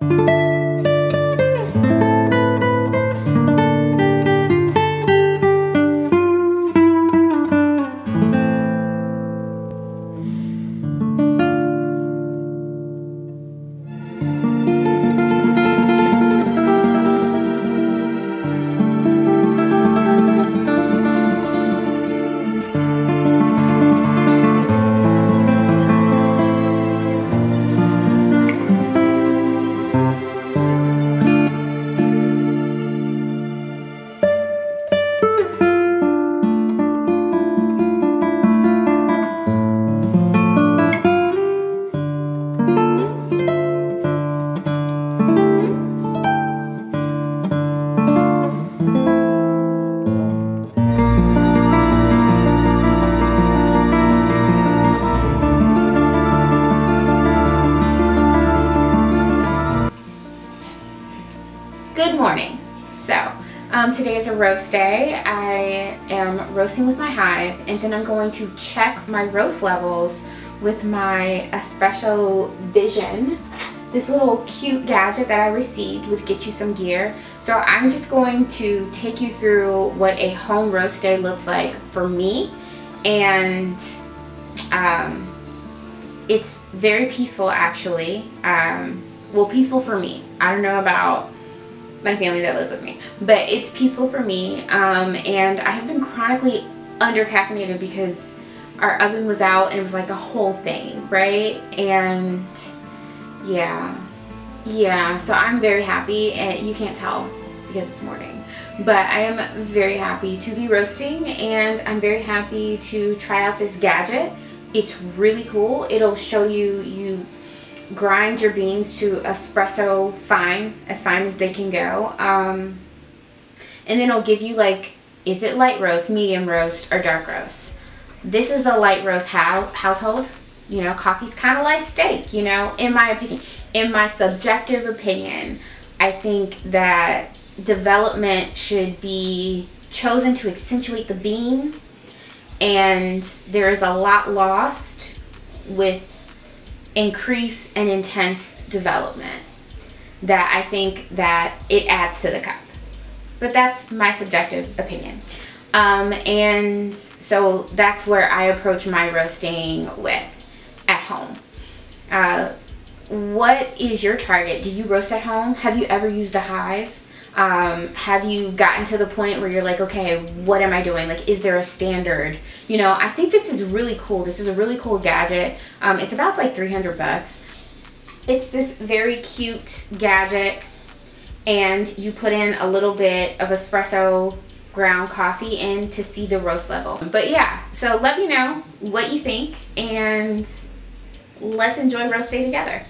Good um, today is a roast day. I am roasting with my hive and then I'm going to check my roast levels with my Espresso Vision. This little cute gadget that I received would get you some gear. So I'm just going to take you through what a home roast day looks like for me and um, it's very peaceful actually. Um, well, peaceful for me. I don't know about my family that lives with me. But it's peaceful for me. Um, and I have been chronically under caffeinated because our oven was out and it was like a whole thing, right? And yeah, yeah. So I'm very happy, and you can't tell because it's morning. But I am very happy to be roasting, and I'm very happy to try out this gadget. It's really cool. It'll show you you grind your beans to espresso fine, as fine as they can go. Um, and then it'll give you like, is it light roast, medium roast, or dark roast? This is a light roast household. You know, coffee's kind of like steak, you know, in my opinion. In my subjective opinion, I think that development should be chosen to accentuate the bean and there is a lot lost with increase and intense development that I think that it adds to the cup. But that's my subjective opinion. Um, and so that's where I approach my roasting with at home. Uh, what is your target? Do you roast at home? Have you ever used a hive? Um, have you gotten to the point where you're like okay what am i doing? Like is there a standard? You know i think this is really cool. This is a really cool gadget. Um, it's about like 300 bucks. It's this very cute gadget and you put in a little bit of espresso ground coffee in to see the roast level. But yeah so let me know what you think and let's enjoy roast day together